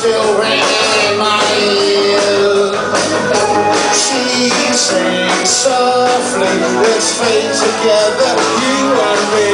still ringing in my ear. She sings softly, let's fade together, you and me.